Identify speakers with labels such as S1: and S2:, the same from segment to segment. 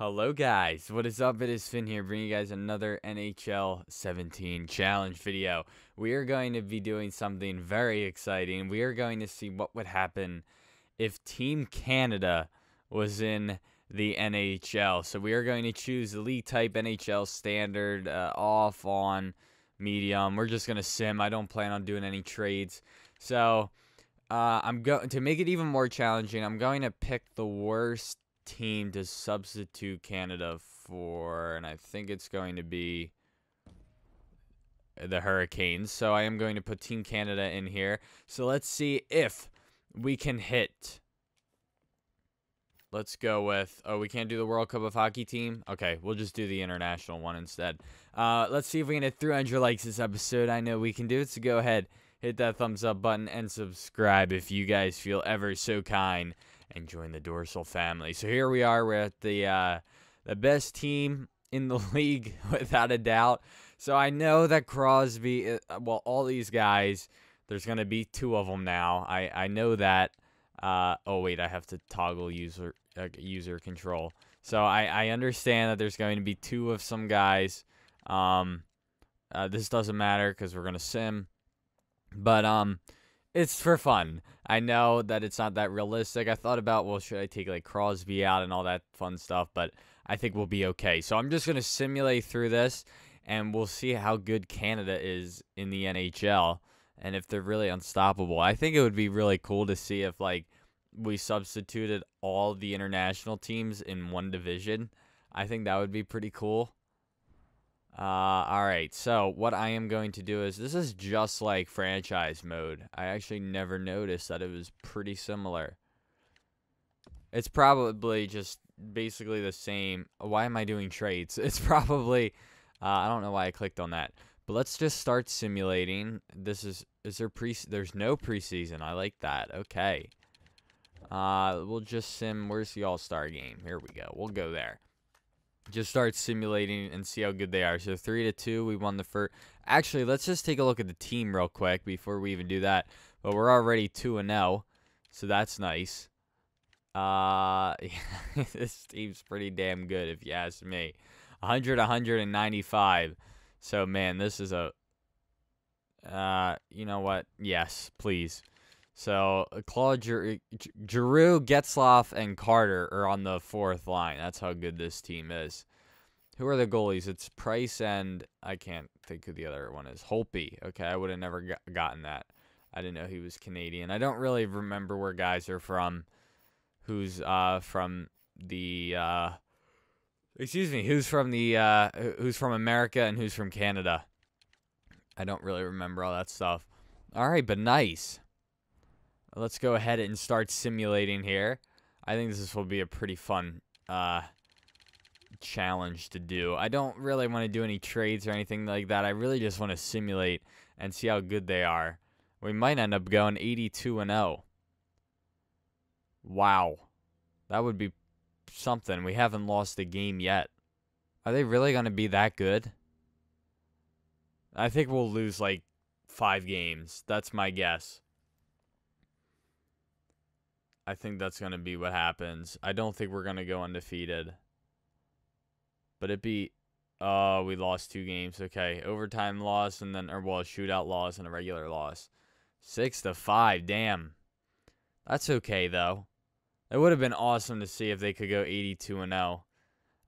S1: Hello guys, what is up? It is Finn here bringing you guys another NHL 17 challenge video. We are going to be doing something very exciting. We are going to see what would happen if Team Canada was in the NHL. So we are going to choose the league type NHL standard, uh, off, on, medium. We're just going to sim. I don't plan on doing any trades. So uh, I'm going to make it even more challenging. I'm going to pick the worst team to substitute Canada for, and I think it's going to be the Hurricanes. So I am going to put Team Canada in here. So let's see if we can hit. Let's go with. Oh, we can't do the World Cup of Hockey team. Okay, we'll just do the international one instead. Uh, let's see if we can hit 300 likes this episode. I know we can do it. So go ahead, hit that thumbs up button and subscribe if you guys feel ever so kind and join the Dorsal family. So here we are. We're at the uh, the best team in the league without a doubt. So I know that Crosby, uh, well, all these guys, there's gonna be two of them now. I I know that. Uh, oh wait, I have to toggle user uh, user control. So I I understand that there's going to be two of some guys. Um, uh, this doesn't matter because we're gonna sim. But um, it's for fun. I know that it's not that realistic. I thought about, well, should I take like Crosby out and all that fun stuff, but I think we'll be okay. So I'm just going to simulate through this and we'll see how good Canada is in the NHL and if they're really unstoppable. I think it would be really cool to see if like we substituted all the international teams in one division. I think that would be pretty cool. Uh, all right, so what I am going to do is this is just like franchise mode. I actually never noticed that it was pretty similar. It's probably just basically the same. Why am I doing trades? It's probably, uh, I don't know why I clicked on that. But let's just start simulating. This is, is there pre, there's no preseason. I like that. Okay. Uh, we'll just sim, where's the all-star game? Here we go. We'll go there just start simulating and see how good they are. So three to two, we won the first. Actually, let's just take a look at the team real quick before we even do that. But we're already two and zero, oh, so that's nice. Uh, this team's pretty damn good if you ask me. 100, 195. So man, this is a. Uh, you know what? Yes, please. So uh, Claude Giroux, Getzlaf, and Carter are on the fourth line. That's how good this team is. Who are the goalies? It's Price and I can't think who the other one is. Holtby. Okay, I would have never got, gotten that. I didn't know he was Canadian. I don't really remember where guys are from. Who's uh from the uh excuse me, who's from the uh who's from America and who's from Canada. I don't really remember all that stuff. All right, but nice. Let's go ahead and start simulating here. I think this will be a pretty fun uh, challenge to do. I don't really want to do any trades or anything like that. I really just want to simulate and see how good they are. We might end up going 82 and 0. Wow. That would be something. We haven't lost a game yet. Are they really going to be that good? I think we'll lose like five games. That's my guess. I think that's going to be what happens. I don't think we're going to go undefeated. But it be oh, we lost two games. Okay, overtime loss and then or well, shootout loss and a regular loss. 6 to 5. Damn. That's okay though. It would have been awesome to see if they could go 82 and 0.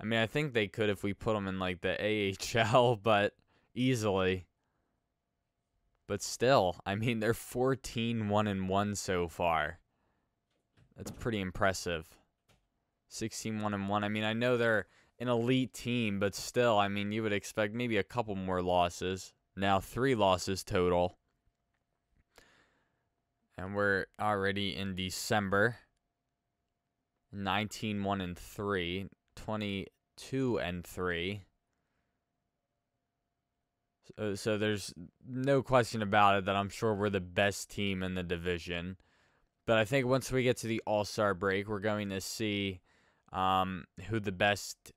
S1: I mean, I think they could if we put them in like the AHL, but easily. But still, I mean, they're 14 1 and 1 so far. That's pretty impressive. 16 1 and 1. I mean, I know they're an elite team, but still, I mean, you would expect maybe a couple more losses. Now, three losses total. And we're already in December. 19 1 and 3, 22 and 3. So, uh, so there's no question about it that I'm sure we're the best team in the division. But I think once we get to the All Star break, we're going to see um, who the best,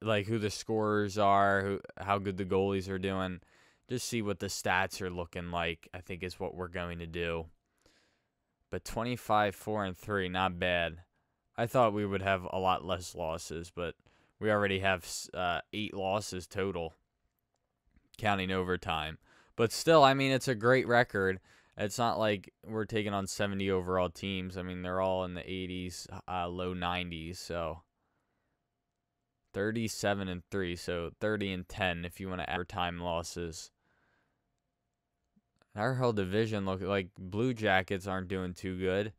S1: like who the scorers are, who how good the goalies are doing. Just see what the stats are looking like. I think is what we're going to do. But 25, 4, and 3, not bad. I thought we would have a lot less losses, but We already have uh, eight losses total, counting overtime. But still, I mean, it's a great record. It's not like we're taking on 70 overall teams. I mean, they're all in the 80s, uh, low 90s. So 37 and 3. So 30 and 10 if you want to add time losses. Our whole division look like Blue Jackets aren't doing too good.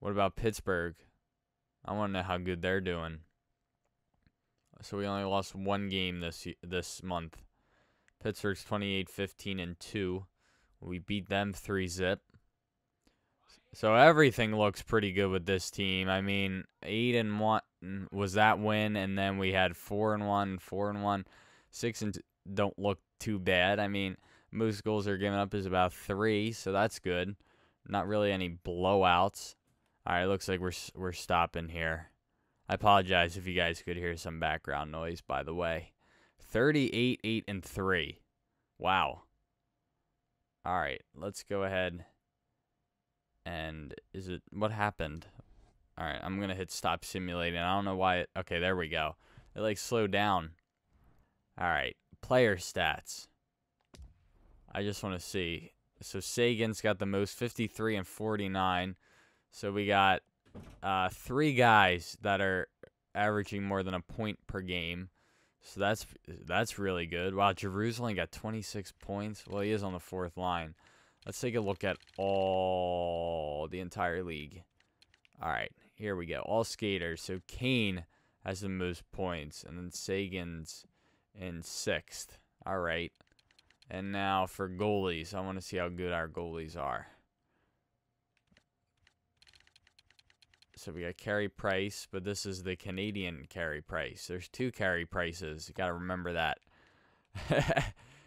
S1: What about Pittsburgh? I want to know how good they're doing. So we only lost one game this this month. Pittsburgh's 28-15 and 2. We beat them 3 zip. So everything looks pretty good with this team. I mean, 8 and 1 was that win and then we had 4 and 1, 4 and 1, 6 and 2 don't look too bad. I mean, most goals are given up is about 3, so that's good. Not really any blowouts. All right, looks like we're we're stopping here. I apologize if you guys could hear some background noise by the way. 38 8 and 3. Wow. All right, let's go ahead and is it what happened? All right, I'm to hit stop simulating. I don't know why it Okay, there we go. It like slowed down. All right, player stats. I just want to see. So Seguin's got the most 53 and 49. So we got uh, three guys that are averaging more than a point per game. So that's that's really good. Wow, only got 26 points. Well, he is on the fourth line. Let's take a look at all the entire league. All right, here we go. All skaters. So Kane has the most points, and then Seguin's in sixth. All right. And now for goalies, I want to see how good our goalies are. So we got Carey Price, but this is the Canadian Carey Price. There's two Carey Prices. You got to remember that. and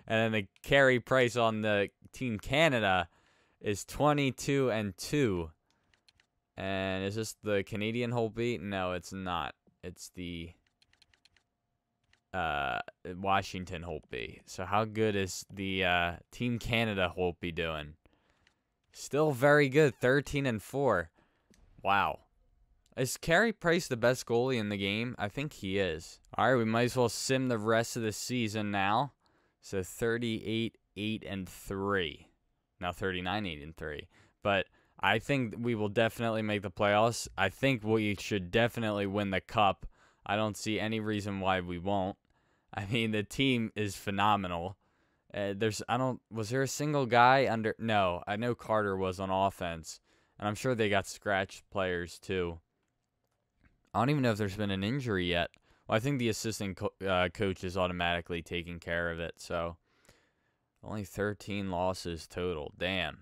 S1: then the Carey Price on the Team Canada is 22 and 2. And is this the Canadian Holtby? No, it's not. It's the uh, Washington Holtby. So how good is the uh, Team Canada Holtby doing? Still very good, 13 and 4. Wow. Is Carey Price the best goalie in the game? I think he is. All right, we might as well sim the rest of the season now. So 38, 8, and 3. Now 39, 8, and 3. But I think we will definitely make the playoffs. I think we should definitely win the cup. I don't see any reason why we won't. I mean, the team is phenomenal. Uh, there's, I don't, was there a single guy under? No, I know Carter was on offense, and I'm sure they got scratched players too. I don't even know if there's been an injury yet. Well, I think the assistant co uh, coach is automatically taking care of it. So only 13 losses total. Damn.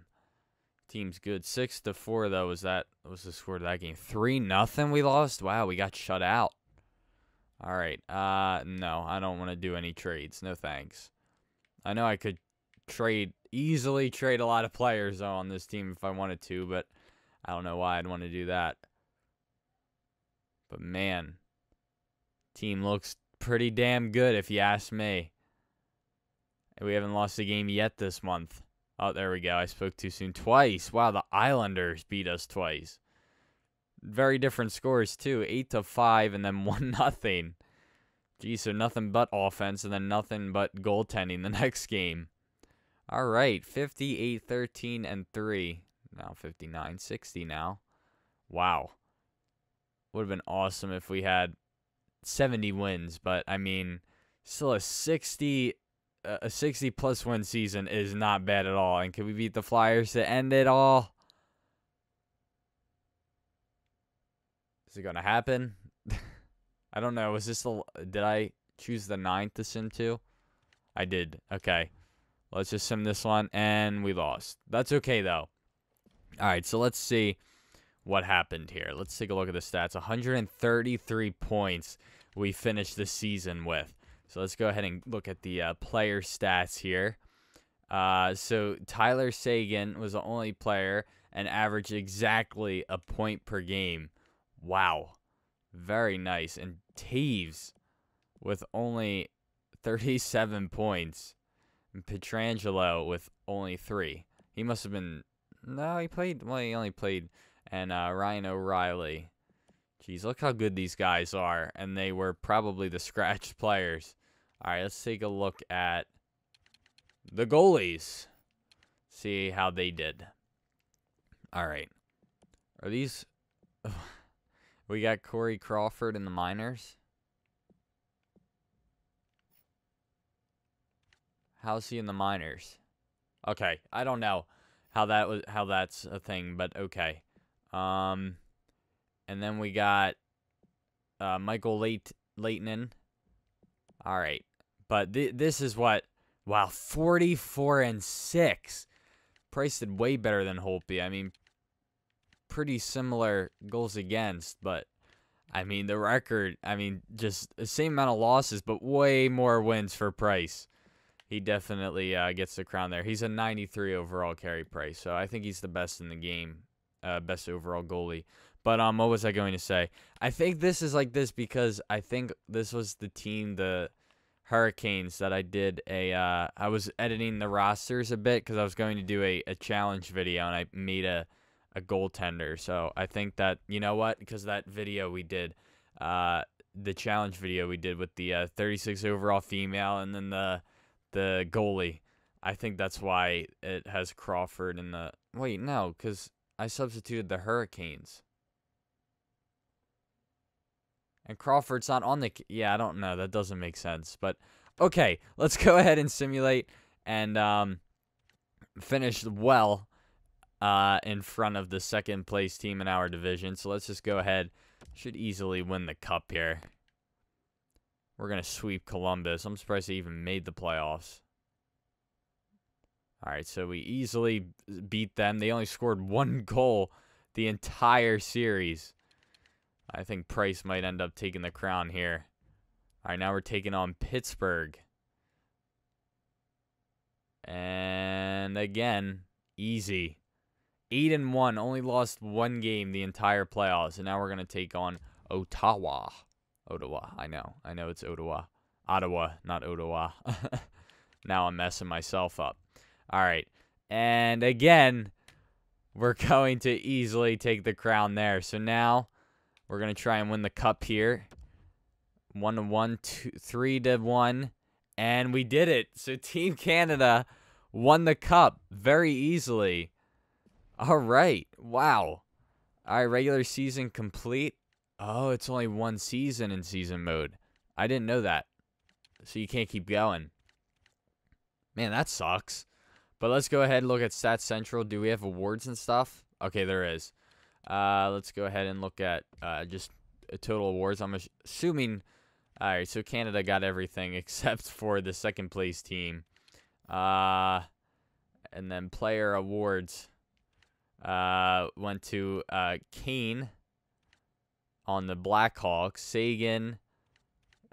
S1: Team's good. Six to four though. Was that was the score of that game? Three nothing. We lost. Wow, we got shut out. All right. Uh, no, I don't want to do any trades. No thanks. I know I could trade easily trade a lot of players though, on this team if I wanted to, but I don't know why I'd want to do that. But man, team looks pretty damn good if you ask me. And we haven't lost a game yet this month. Oh, there we go. I spoke too soon. Twice. Wow, the Islanders beat us twice. Very different scores too. Eight to five and then one nothing. Gee, so nothing but offense and then nothing but goaltending the next game. All right, 58, 13, and 3. Now 59, 60 now. Wow would have been awesome if we had 70 wins, but I mean, still a 60 a 60 plus win season is not bad at all. And can we beat the Flyers to end it all? Is it going to happen? I don't know. Was this the did I choose the ninth to sim to? I did. Okay. Let's just sim this one and we lost. That's okay though. All right, so let's see what happened here. Let's take a look at the stats. 133 points we finished the season with. So let's go ahead and look at the uh, player stats here. Uh, so Tyler Seguin was the only player and averaged exactly a point per game. Wow. Very nice. And Toews with only 37 points. And Pietrangelo with only three. He must have been. No, he played. Well, he only played and uh, Ryan O'Reilly. Jeez, look how good these guys are. And they were probably the scratched players. All right, let's take a look at the goalies. See how they did. All right. Are these... we got Corey Crawford in the minors. How's he in the minors? Okay, I don't know how that was how that's a thing, but okay. Um, and then we got uh, Michael Late Leighton. All right, but th this is what wow, forty four and six. Price did way better than Holtby. I mean, pretty similar goals against, but I mean the record. I mean, just the same amount of losses, but way more wins for Price he definitely uh, gets the crown there. He's a 93 overall Carey Price, so I think he's the best in the game, uh, best overall goalie. But um, what was I going to say? I think this is like this because I think this was the team, the Hurricanes, that I did a. Uh, I was editing the rosters a bit because I was going to do a, a challenge video and I made a a goaltender. So I think that you know what, because that video we did, uh, the challenge video we did with the uh, 36 overall female and then the the goalie. I think that's why it has Crawford in the. Wait, no, because I substituted the Hurricanes. And Crawford's not on the. Yeah, I don't know. That doesn't make sense. But okay, let's go ahead and simulate and um, finish well uh, in front of the second place team in our division. So let's just go ahead. Should easily win the cup here. We're going to sweep Columbus. I'm surprised they even made the playoffs. All right, so we easily beat them. They only scored one goal the entire series. I think Price might end up taking the crown here. All right, now we're taking on Pittsburgh. And again, easy. 8 and 1, only lost one game the entire playoffs. And now we're going to take on Ottawa. Ottawa. I know. I know it's Ottawa. Ottawa, not Ottawa. now I'm messing myself up. All right. And again, we're going to easily take the crown there. So now we're going to try and win the cup here. One to one, two, three to one. And we did it. So Team Canada won the cup very easily. All right. Wow. All right, regular season complete. Oh, it's only one season in season mode. I didn't know that. So you can't keep going. Man, that sucks. But let's go ahead and look at Stats Central. Do we have awards and stuff? Okay, there is. Uh, let's go ahead and look at uh, just total awards. I'm assuming. All right, so Canada got everything except for the second place team. Uh, and then player awards uh, went to uh, Kane on the Blackhawks. Seguin,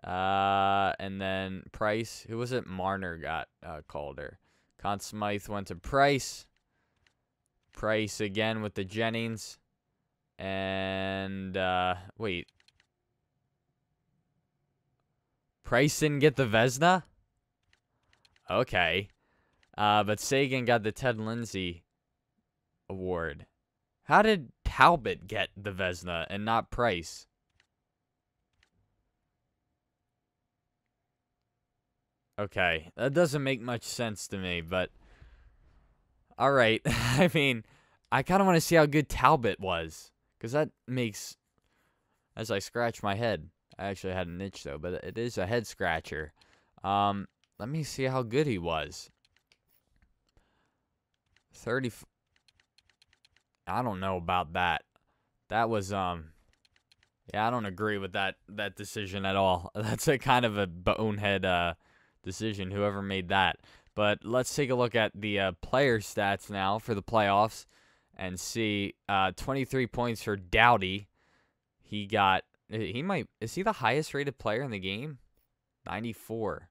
S1: uh, and then Price. Who was it? Marner got uh, Calder. Conn Smythe went to Price. Price again with the Jennings. And, uh, wait. Price didn't get the Vezina? Okay. Uh, but Seguin got the Ted Lindsay award. How did Talbot get the Vezina and not Price? Okay, that doesn't make much sense to me, but all right. I mean, I kind of want to see how good Talbot was because that makes, as I scratch my head, I actually had an itch though, but it is a head scratcher. Um, let me see how good he was. 30, I don't know about that. That was um yeah, I don't agree with that that decision at all. That's a kind of a bonehead uh decision whoever made that. But let's take a look at the uh, player stats now for the playoffs and see uh 23 points for Doughty. He got he might is he the highest rated player in the game? 94.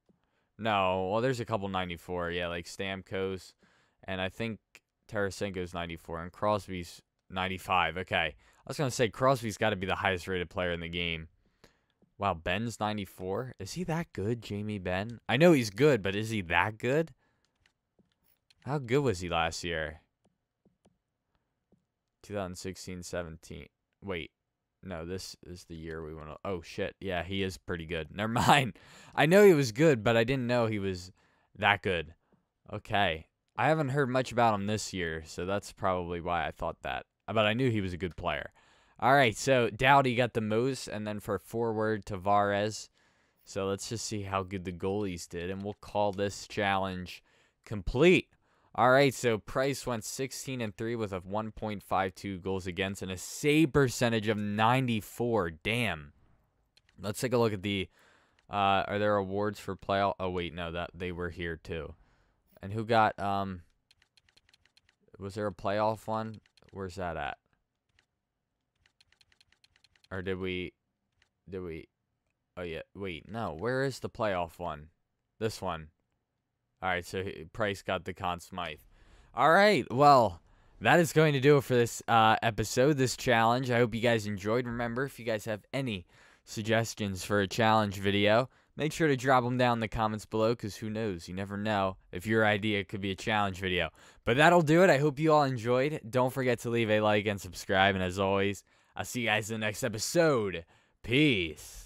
S1: No, well there's a couple 94. Yeah, like Stamkos and I think Tarasenko's 94 and Crosby's 95. Okay. I was going to say Crosby's got to be the highest rated player in the game. Wow, Benn's 94. Is he that good, Jamie Benn? I know he's good, but is he that good? How good was he last year? 2016 17. Wait. No, this is the year we went. Oh shit! Yeah, he is pretty good. Never mind. I know he was good, but I didn't know he was that good. Okay, I haven't heard much about him this year, so that's probably why I thought that. But I knew he was a good player. All right, so Doughty got the most, and then for forward Tavares. So let's just see how good the goalies did, and we'll call this challenge complete. All right, so Price went 16 and 3 with a 1.52 goals against and a save percentage of 94. Damn. Let's take a look at the uh are there awards for playoff? Oh wait, no, that they were here too. And who got um was there a playoff one? Where's that at? Or did we did we Oh yeah, wait, no. Where is the playoff one? This one. All right, so Price got the Conn Smythe. All right, well, that is going to do it for this uh, episode, this challenge. I hope you guys enjoyed. Remember, if you guys have any suggestions for a challenge video, make sure to drop them down in the comments below because who knows? You never know if your idea could be a challenge video. But that'll do it. I hope you all enjoyed. Don't forget to leave a like and subscribe. And as always, I'll see you guys in the next episode. Peace.